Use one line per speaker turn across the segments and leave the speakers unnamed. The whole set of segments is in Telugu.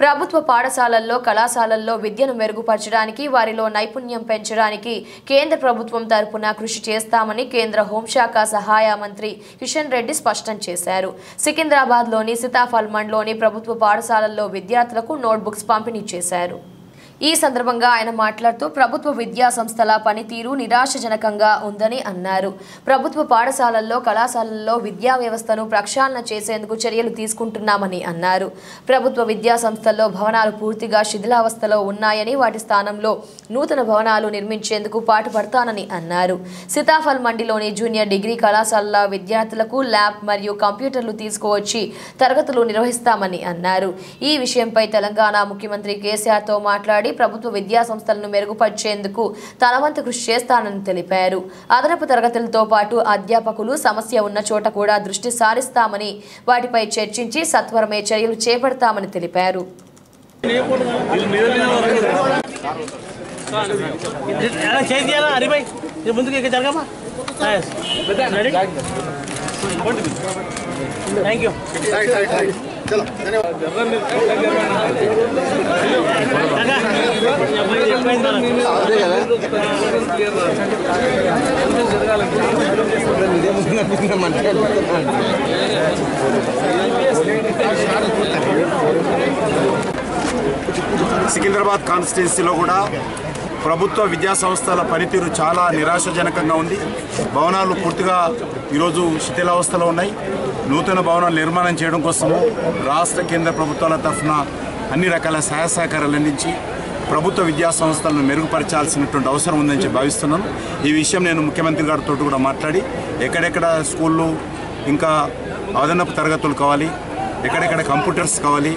ప్రభుత్వ పాఠశాలల్లో కళాశాలల్లో విద్యను మెరుగుపరచడానికి వారిలో నైపుణ్యం పెంచడానికి కేంద్ర ప్రభుత్వం తరపున కృషి చేస్తామని కేంద్ర హోంశాఖ సహాయ మంత్రి కిషన్ రెడ్డి స్పష్టం చేశారు. సికింద్రాబాద్లోని సీతాఫల్ మండ్లోని ప్రభుత్వ పాఠశాలల్లో విద్యార్థులకు నోట్బుక్స్ పంపిణీ చేశారు. ఈ సందర్భంగా ఆయన మాట్లాడుతూ ప్రభుత్వ విద్యా సంస్థల పనితీరు నిరాశజనకంగా ఉందని అన్నారు. ప్రభుత్వ పాఠశాలల్లో కళాశాలల్లో విద్యా వ్యవస్థను ప్రక్షాళన చేసేందుకు చర్యలు తీసుకుంటున్నామని అన్నారు. ప్రభుత్వ విద్యా సంస్థల్లో భవనాలు పూర్తిగా శిథిలావస్థలో ఉన్నాయని వాటి స్థానంలో నూతన భవనాలు నిర్మించేందుకు పాటుపడతానని అన్నారు. సీతాఫల్ మండిలోని జూనియర్ డిగ్రీ కళాశాలల విద్యార్థులకు ల్యాబ్ మరియు కంప్యూటర్లు తీసుకువచ్చి తరగతులు నిర్వహిస్తామని అన్నారు. ఈ విషయంపై తెలంగాణ ముఖ్యమంత్రి కేసీఆర్తో మాట్లాడి ప్రభుత్వ విద్యా సంస్థలను మెరుగుపరిచేందుకు తన వంతు కృషి చేస్తానని తెలిపారు. అదనపు తరగతులతో పాటు అధ్యాపకులు సమస్య ఉన్న చోట కూడా దృష్టి సారిస్తామని వాటిపై చర్చించి సత్వరమే చర్యలు చేపడతామని తెలిపారు.
ఎలా చేసి తీయాలా కదా
సికింద్రాబాద్ కాన్స్టిట్యున్సీలో కూడా ప్రభుత్వ విద్యా సంస్థల పనితీరు చాలా నిరాశజనకంగా ఉంది. భవనాలు పూర్తిగా ఈరోజు శిథిలావస్థలో ఉన్నాయి. నూతన భవనాలు నిర్మాణం చేయడం కోసము రాష్ట్ర కేంద్ర ప్రభుత్వాల తరఫున అన్ని రకాల సహాయ సహకారాలు అందించి ప్రభుత్వ విద్యా సంస్థలను మెరుగుపరచాల్సినటువంటి అవసరం ఉందని చెప్పి భావిస్తున్నాను ఈ విషయం నేను ముఖ్యమంత్రి గారితో కూడా మాట్లాడి ఎక్కడెక్కడ స్కూళ్ళు ఇంకా అదనపు తరగతులు కావాలి ఎక్కడెక్కడ కంప్యూటర్స్ కావాలి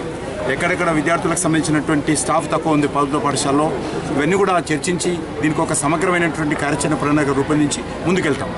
ఎక్కడెక్కడ విద్యార్థులకు సంబంధించినటువంటి స్టాఫ్ తక్కువ ఉంది ప్రభుత్వ పాఠశాలలో ఇవన్నీ కూడా చర్చించి దీనికి ఒక సమగ్రమైనటువంటి కార్యాచరణ ప్రణాళిక రూపొందించి ముందుకెళ్తాం.